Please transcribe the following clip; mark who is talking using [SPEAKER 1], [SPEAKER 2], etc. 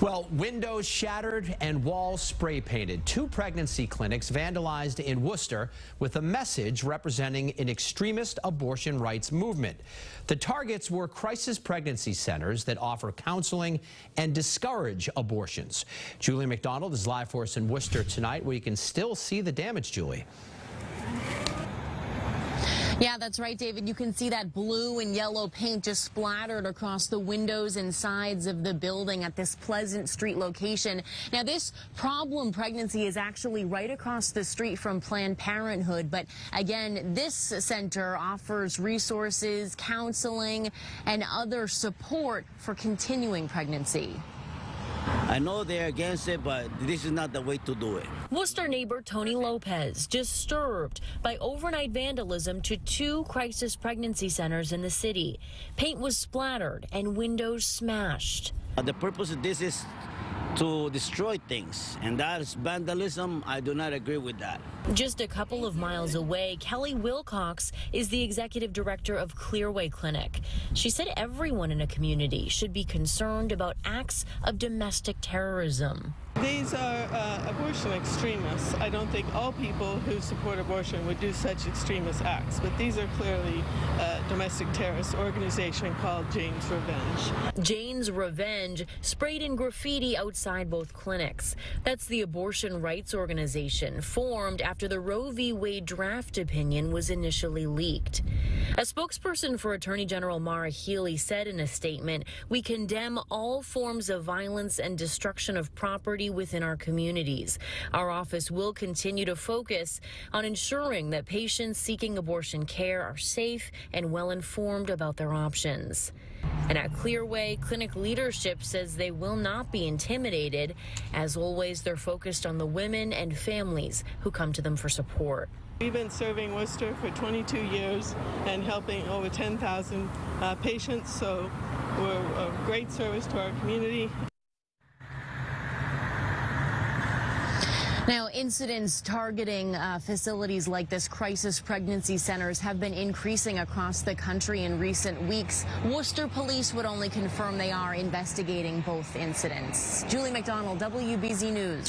[SPEAKER 1] Well, windows shattered and walls spray painted. Two pregnancy clinics vandalized in Worcester with a message representing an extremist abortion rights movement. The targets were crisis pregnancy centers that offer counseling and discourage abortions. Juli McDonald is live for us in Worcester tonight where you can still see the damage, Juli.
[SPEAKER 2] Yeah, that's right, David. You can see that blue and yellow paint just splattered across the windows and sides of the building at this Pleasant Street location. Now, this problem pregnancy is actually right across the street from Planned Parenthood. But again, this center offers resources, counseling, and other support for continuing pregnancy.
[SPEAKER 3] I know they're against it, but this is not the way to do it.
[SPEAKER 4] Worcester neighbor Tony Lopez disturbed by overnight vandalism to two crisis pregnancy centers in the city. Paint was splattered and windows smashed.
[SPEAKER 3] Uh, the purpose of this is to destroy things, and that is vandalism. I do not agree with that.
[SPEAKER 4] Just a couple of miles away, Kelly Wilcox is the executive director of Clearway Clinic. She said everyone in a community should be concerned about acts of domestic terrorism.
[SPEAKER 5] These are uh, abortion extremists. I don't think all people who support abortion would do such extremist acts, but these are clearly a domestic terrorist organization called Jane's Revenge.
[SPEAKER 4] Jane's Revenge sprayed in graffiti outside both clinics. That's the abortion rights organization formed after the Roe v. Wade draft opinion was initially leaked. A spokesperson for Attorney General Maura Healey said in a statement, We condemn all forms of violence and destruction of property within our communities. Our office will continue to focus on ensuring that patients seeking abortion care are safe and well informed about their options. And at Clearway, clinic leadership says they will not be intimidated. As always, they're focused on the women and families who come to them for support.
[SPEAKER 5] We've been serving Worcester for 22 years and helping over 10,000 uh, patients, so we're a great service to our community.
[SPEAKER 2] Now, incidents targeting uh, facilities like this crisis pregnancy centers have been increasing across the country in recent weeks. Worcester police would only confirm they are investigating both incidents. Juli McDonald, WBZ News.